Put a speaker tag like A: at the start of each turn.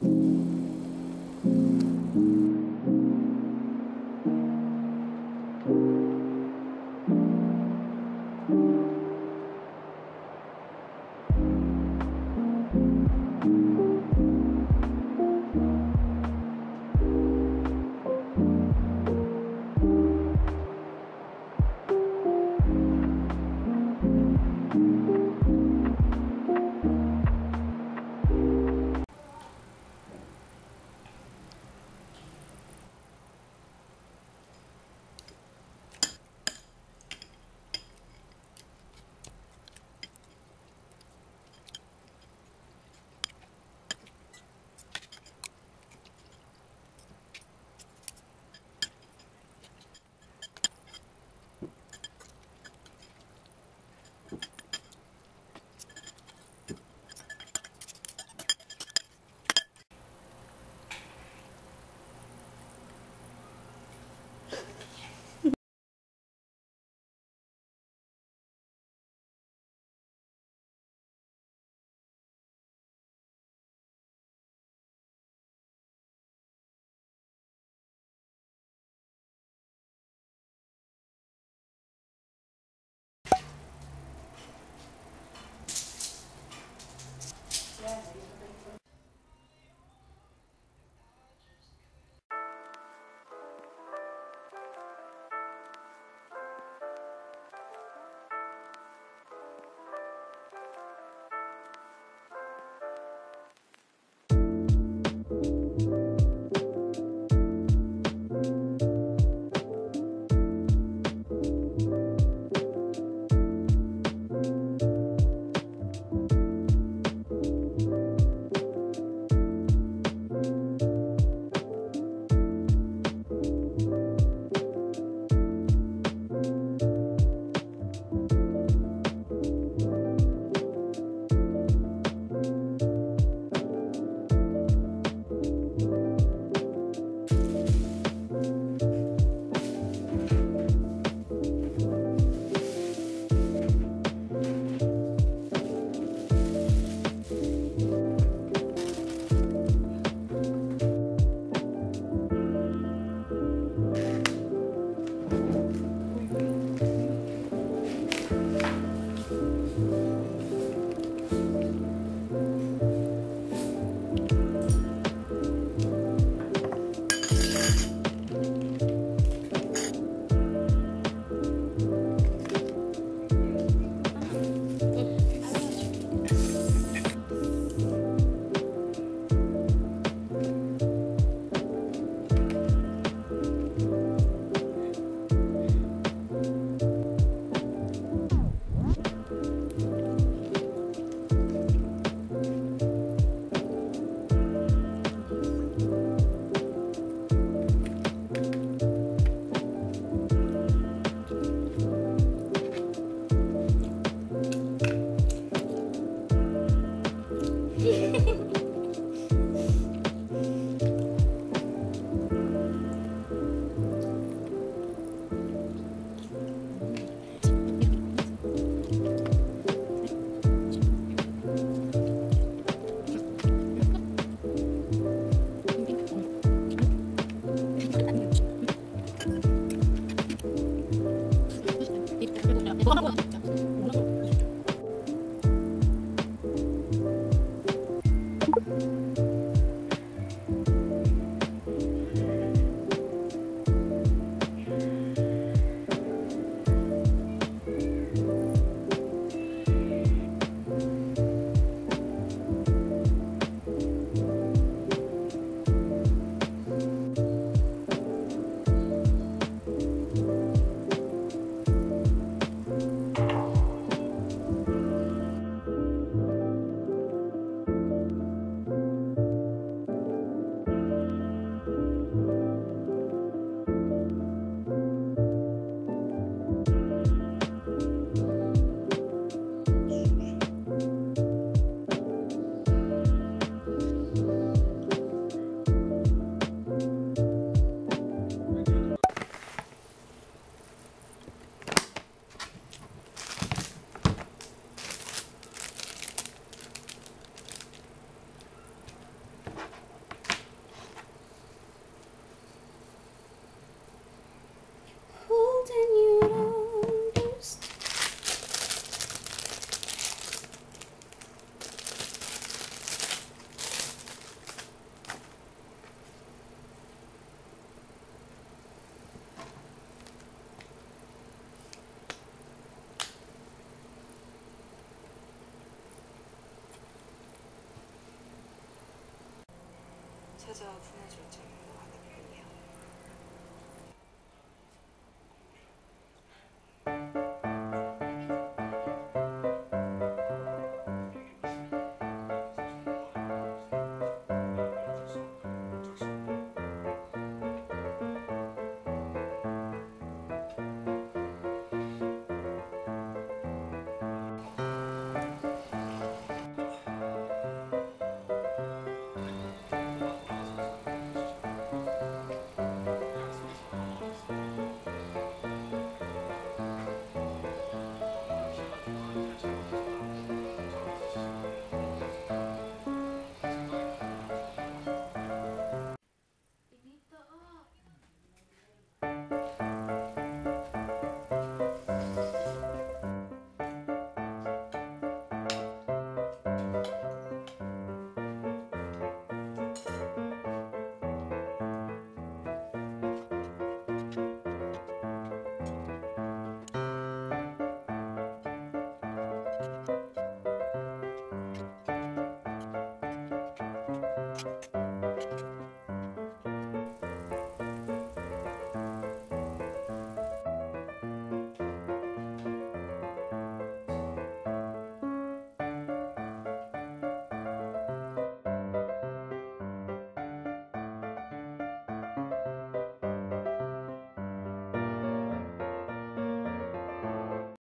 A: Thank you.
B: 찾아 품어주죠. Thank you.